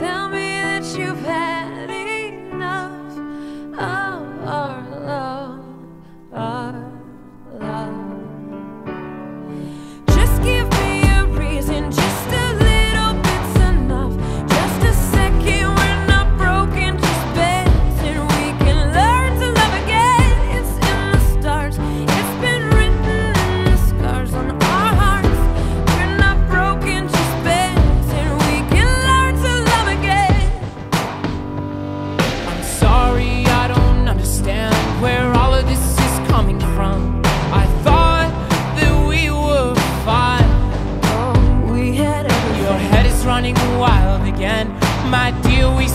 tell me that you've had running wild again. My dear, we